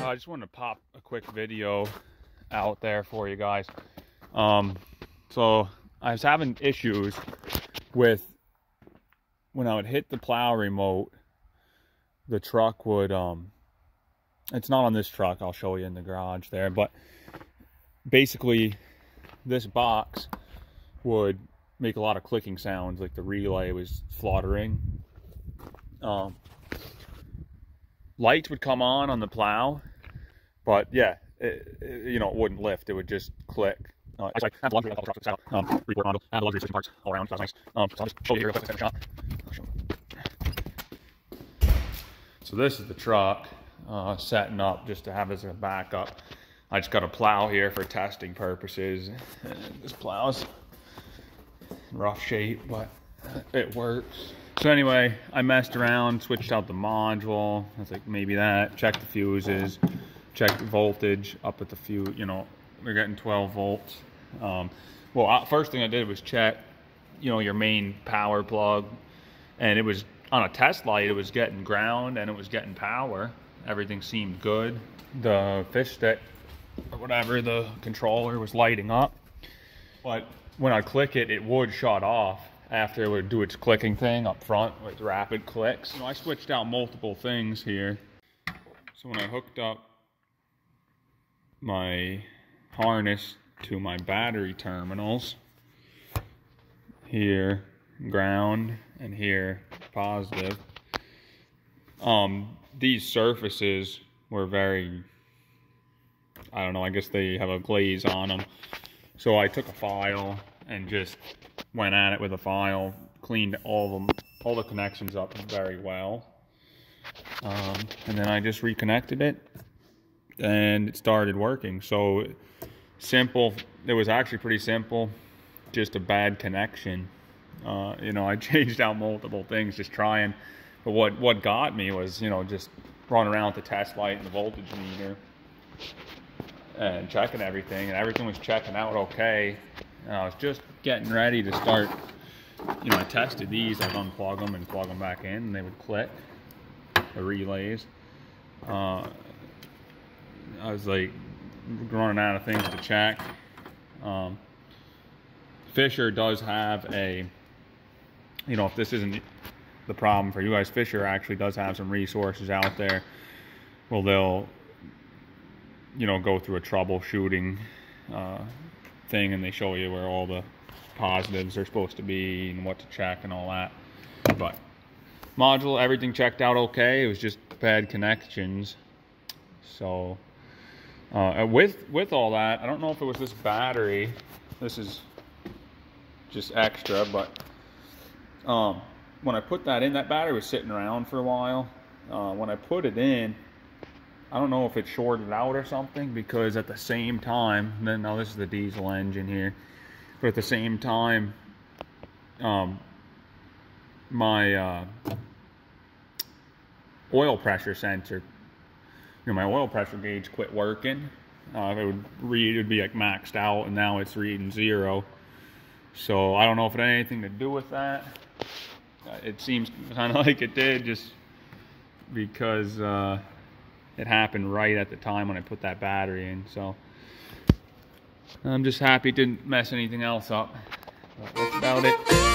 I just wanted to pop a quick video out there for you guys. Um, so I was having issues with when I would hit the plow remote, the truck would, um, it's not on this truck, I'll show you in the garage there, but basically this box would make a lot of clicking sounds like the relay was fluttering. Um, lights would come on on the plow but yeah, it, it, you know, it wouldn't lift. It would just click. Uh, I have luxury of all the trucks out. Um, report model. Have the luxury switching parts all around. That's nice. Um, so I'll just show you here real quick. Shot. So this is the truck uh, setting up just to have as a backup. I just got a plow here for testing purposes. And this plow's rough shape, but it works. So anyway, I messed around, switched out the module. I was like, maybe that. Checked the fuses check the voltage up at the few, you know, we're getting 12 volts. Um, well, first thing I did was check, you know, your main power plug and it was on a test light, it was getting ground and it was getting power. Everything seemed good. The Fish Stik or whatever, the controller was lighting up. But when I click it, it would shut off after it would do its clicking thing up front with rapid clicks. So I switched out multiple things here. So when I hooked up my harness to my battery terminals here ground and here positive um these surfaces were very I don't know I guess they have a glaze on them so I took a file and just went at it with a file cleaned all them all the connections up very well um, and then I just reconnected it and it started working. So simple, it was actually pretty simple, just a bad connection. Uh, you know, I changed out multiple things just trying, but what, what got me was, you know, just running around with the test light and the voltage meter and checking everything and everything was checking out okay. And I was just getting ready to start, you know, I tested these, I'd unplug them and plug them back in and they would click, the relays. Uh, I was like running out of things to check. Um, Fisher does have a, you know, if this isn't the problem for you guys, Fisher actually does have some resources out there. Well, they'll, you know, go through a troubleshooting uh, thing and they show you where all the positives are supposed to be and what to check and all that. But module, everything checked out okay. It was just bad connections. So uh, with with all that, I don't know if it was this battery. This is just extra, but um, when I put that in, that battery was sitting around for a while. Uh, when I put it in, I don't know if it shorted out or something because at the same time, then now this is the diesel engine here, but at the same time, um, my uh, oil pressure sensor know, my oil pressure gauge quit working. Uh, it would read, it would be like maxed out, and now it's reading zero. So I don't know if it had anything to do with that. Uh, it seems kind of like it did, just because uh, it happened right at the time when I put that battery in. So I'm just happy it didn't mess anything else up. But that's about it.